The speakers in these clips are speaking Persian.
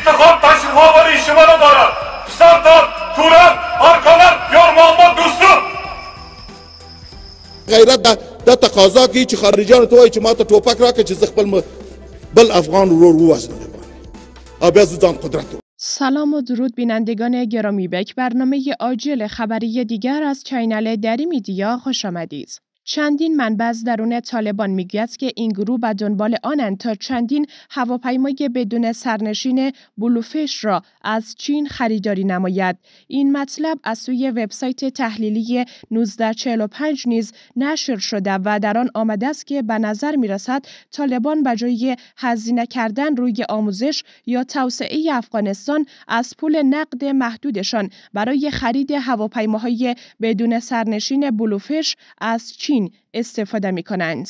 İntikam taşınmaları işimana dara. Pısardan, Turan, arkalar, yormağıma dostum. غیرت دا, دا تقاضا کوي چې خارجیانو ته وایي چې ما ته ټوپک راکړه چې زه خپل م- بل افغان ورور ووژنم او بیا زه ځان قدرت سلام و درود بینندگان گرامی به یک برنامه آجل خبری دیگر از چینل دری میدیا خوش آمدید. چندین منبع از درون طالبان می‌گوید که این گروه به دنبال آنند تا چندین هواپیمای بدون سرنشین بلوفش را از چین خریداری نماید. این مطلب از سوی وبسایت تحلیلی 1945 نیز نشر شده و در آن آمده است که به نظر می رسد طالبان به جای هزینه کردن روی آموزش یا توسعه افغانستان از پول نقد محدودشان برای خرید هواپیماهای بدون سرنشین بلوفش از چین استفاده می کنند.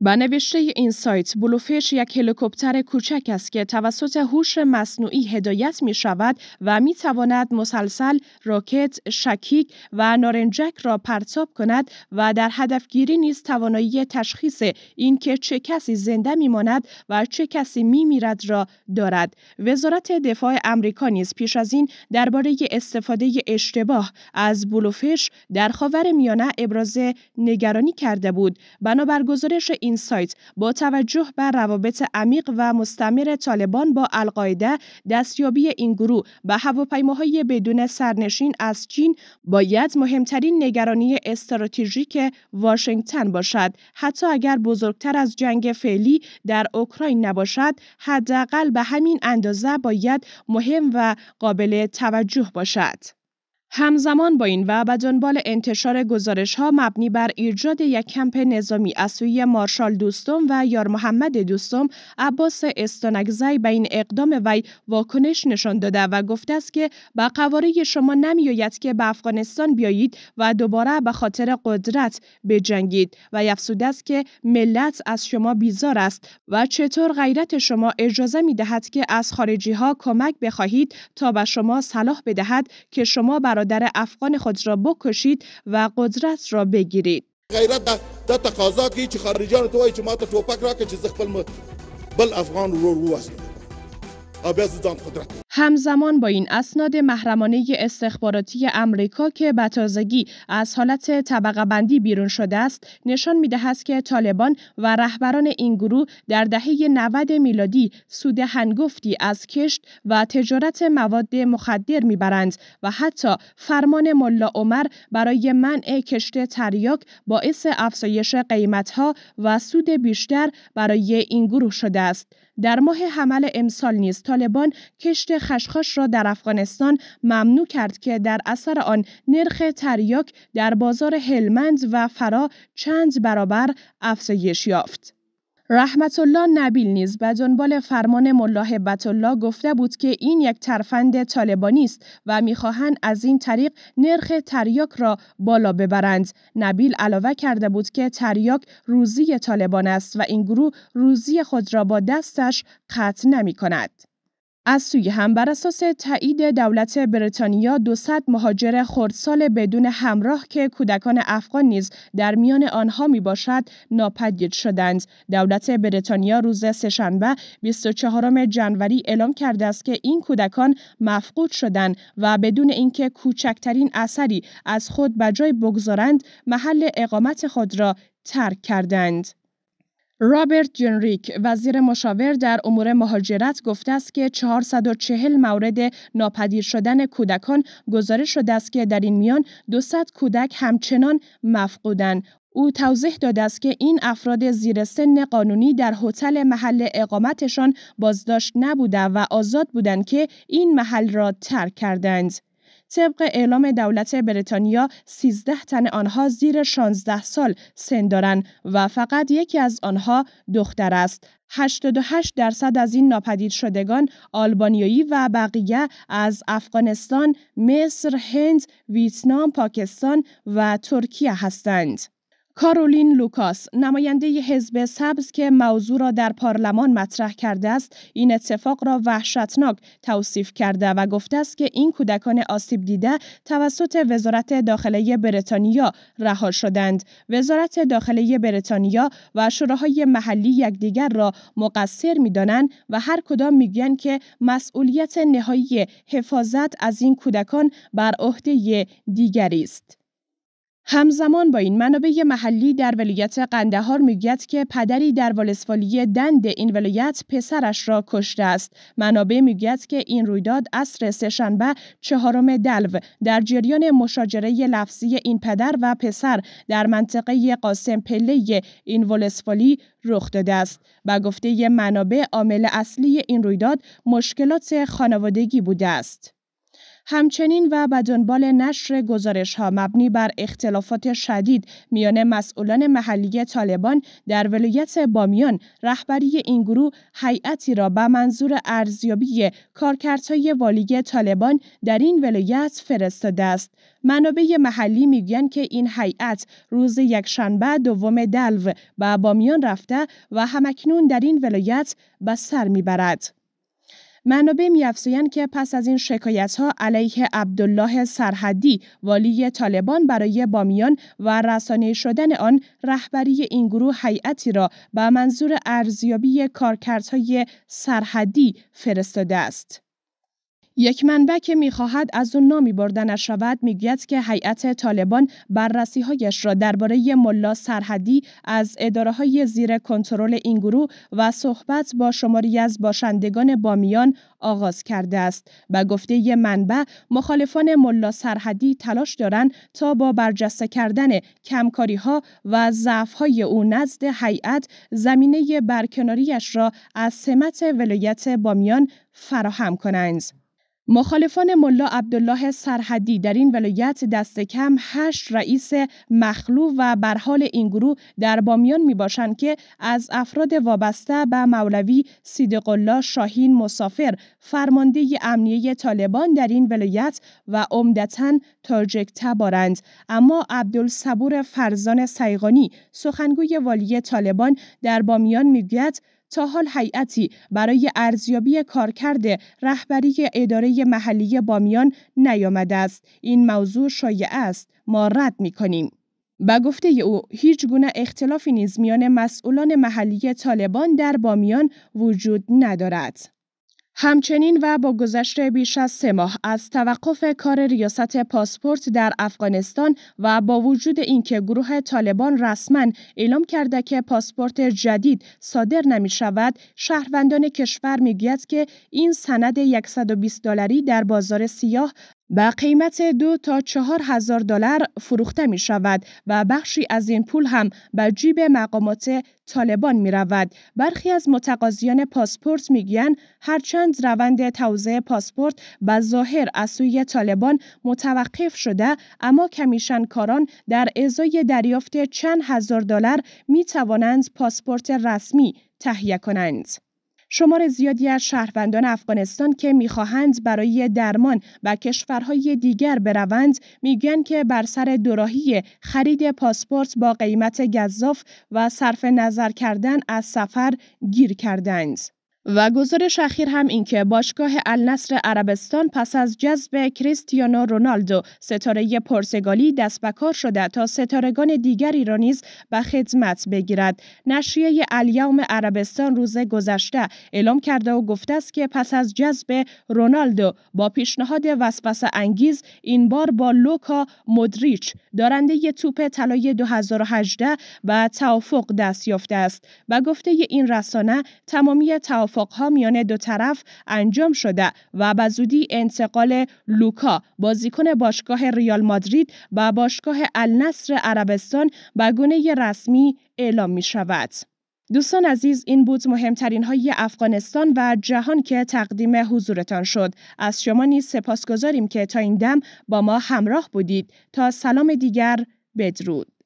به نوشته این سایت بلوفش یک هلیکوپتر کوچک است که توسط هوش مصنوعی هدایت می شود و می تواند مسلسل راکت، شکیک و نارنجک را پرتاب کند و در هدفگیری نیز توانایی تشخیص اینکه چه کسی زنده می ماند و چه کسی می میرد را دارد. وزارت دفاع امریکا نیز پیش از این درباره استفاده اشتباه از بلوفش در خاور میانه ابراز نگرانی کرده بود. بنابر گزارش سایت. با توجه بر روابط عمیق و مستمر طالبان با القاعده دستیابی این گروه به هواپیماهای بدون سرنشین از چین باید مهمترین نگرانی استراتژیک واشنگتن باشد. حتی اگر بزرگتر از جنگ فعلی در اوکراین نباشد حداقل به همین اندازه باید مهم و قابل توجه باشد. همزمان با این و به دنبال انتشار گزارش ها مبنی بر ایجاد یک کمپ نظامی از سوی مارشال دوستم و یار محمد دوستم عباس استانگزی به این اقدام وی واکنش نشان داده و گفته است که به قواره شما نمیآید که به افغانستان بیایید و دوباره به خاطر قدرت بجنگید و افزوده است که ملت از شما بیزار است و چطور غیرت شما اجازه می دهد که از خارجی ها کمک بخواهید تا به شما صلاح بدهد که شما برادر افغان خود را بکشید و قدرت را بگیرید. غیرت دا, تقاضا کوي چې خارجیانو ته چې ما ته ټوپک راکړه چې زه خپل بل افغان ووژنم دباندې او بیا قدرت همزمان با این اسناد محرمانه استخباراتی امریکا که به تازگی از حالت طبقه بندی بیرون شده است نشان می دهد که طالبان و رهبران این گروه در دهه 90 میلادی سود هنگفتی از کشت و تجارت مواد مخدر می‌برند و حتی فرمان ملا عمر برای منع کشت تریاک باعث افزایش قیمتها و سود بیشتر برای این گروه شده است. در ماه حمل امسال نیز طالبان کشت خشخاش را در افغانستان ممنوع کرد که در اثر آن نرخ تریاک در بازار هلمند و فرا چند برابر افزایش یافت. رحمت الله نبیل نیز به دنبال فرمان ملا هبت گفته بود که این یک ترفند طالبانی است و می‌خواهند از این طریق نرخ تریاک را بالا ببرند. نبیل علاوه کرده بود که تریاک روزی طالبان است و این گروه روزی خود را با دستش قطع نمی کند. از سوی هم بر اساس تایید دولت بریتانیا 200 مهاجر خردسال بدون همراه که کودکان افغان نیز در میان آنها می باشد ناپدید شدند. دولت بریتانیا روز سهشنبه 24 جنوری اعلام کرده است که این کودکان مفقود شدند و بدون اینکه کوچکترین اثری از خود به جای بگذارند محل اقامت خود را ترک کردند. رابرت جنریک وزیر مشاور در امور مهاجرت گفته است که 440 مورد ناپدید شدن کودکان گزارش شده است که در این میان 200 کودک همچنان مفقودند. او توضیح داده است که این افراد زیر سن قانونی در هتل محل اقامتشان بازداشت نبوده و آزاد بودند که این محل را ترک کردند. طبق اعلام دولت بریتانیا 13 تن آنها زیر 16 سال سن دارند و فقط یکی از آنها دختر است. 88 درصد از این ناپدید شدگان آلبانیایی و بقیه از افغانستان، مصر، هند، ویتنام، پاکستان و ترکیه هستند. کارولین لوکاس نماینده حزب سبز که موضوع را در پارلمان مطرح کرده است این اتفاق را وحشتناک توصیف کرده و گفته است که این کودکان آسیب دیده توسط وزارت داخله بریتانیا رها شدند. وزارت داخله بریتانیا و شوراهای محلی یکدیگر را مقصر می‌دانند و هر کدام می‌گویند که مسئولیت نهایی حفاظت از این کودکان بر عهده دیگری است. همزمان با این منابع محلی در ولایت قندهار می‌گوید که پدری در ولسوالی دند این ولایت پسرش را کشته است. منابع می‌گوید که این رویداد عصر سهشنبه چهارم دلو در جریان مشاجره لفظی این پدر و پسر در منطقه قاسم پله این ولسوالی رخ داده است. با گفته منابع عامل اصلی این رویداد مشکلات خانوادگی بوده است. همچنین و به دنبال نشر گزارش ها مبنی بر اختلافات شدید میان مسئولان محلی طالبان در ولایت بامیان رهبری این گروه هیئتی را به منظور ارزیابی کارکردهای والی طالبان در این ولایت فرستاده است. منابع محلی می‌گویند که این هیئت روز یکشنبه دوم دلو به بامیان رفته و همکنون در این ولایت به سر می‌برد. منابع میافزایند که پس از این شکایت ها علیه عبدالله سرحدی والی طالبان برای بامیان و رسانه شدن آن رهبری این گروه هیئتی را به منظور ارزیابی کارکردهای سرحدی فرستاده است. یک منبع که می‌خواهد از اون نامی برده نشود می‌گوید که هیئت طالبان بررسی هایش را درباره ملا سرحدی از اداره های زیر کنترل این گروه و صحبت با شماری از باشندگان بامیان آغاز کرده است. به گفته منبع مخالفان ملا سرحدی تلاش دارند تا با برجسته کردن کمکاری ها و ضعف های او نزد هیئت زمینه برکناریش را از سمت ولایت بامیان فراهم کنند. مخالفان ملا عبدالله سرحدی در این ولایت دست کم هشت رئیس مخلو و برحال این گروه در بامیان می باشند که از افراد وابسته به مولوی صدق الله شاهین مسافر فرمانده امنیه طالبان در این ولایت و عمدتا تاجک تبارند اما عبدالصبور فرزان سیغانی سخنگوی والی طالبان در بامیان می‌گوید تا حال هیئتی برای ارزیابی کارکرد رهبری اداره محلی بامیان نیامده است. این موضوع شایع است. ما رد می کنیم به گفته او هیچ گونه اختلافی نیز میان مسئولان محلی طالبان در بامیان وجود ندارد. همچنین و با گذشت بیش از سه ماه از توقف کار ریاست پاسپورت در افغانستان و با وجود اینکه گروه طالبان رسما اعلام کرده که پاسپورت جدید صادر نمی شود شهروندان کشور می‌گوید که این سند 120 دلاری در بازار سیاه به قیمت دو تا چهار هزار دلار فروخته می شود و بخشی از این پول هم به جیب مقامات طالبان می رود. برخی از متقاضیان پاسپورت می گویند هرچند روند توزیع پاسپورت به ظاهر از سوی طالبان متوقف شده اما کاران در ازای دریافت چند هزار دلار می توانند پاسپورت رسمی تهیه کنند. شمار زیادی از شهروندان افغانستان که می‌خواهند برای درمان و کشورهای دیگر بروند میگن که بر سر دوراهی خرید پاسپورت با قیمت گذاف و صرف نظر کردن از سفر گیر کردند. و گزارش اخیر هم این که باشگاه النصر عربستان پس از جذب کریستیانو رونالدو ستاره پرتغالی دست به کار شده تا ستارگان دیگری را نیز به خدمت بگیرد. نشریه الیوم عربستان روز گذشته اعلام کرده و گفته است که پس از جذب رونالدو با پیشنهاد وسوسه انگیز این بار با لوکا مودریچ دارنده توپ طلای 2018 به توافق دست یافته است. و گفته این رسانه تمامی توافق ها میان دو طرف انجام شده و به زودی انتقال لوکا بازیکن باشگاه ریال مادرید و باشگاه النصر عربستان به گونه رسمی اعلام می شود. دوستان عزیز این بود مهمترین های افغانستان و جهان که تقدیم حضورتان شد. از شما نیز سپاس گذاریم که تا این دم با ما همراه بودید. تا سلام دیگر بدرود.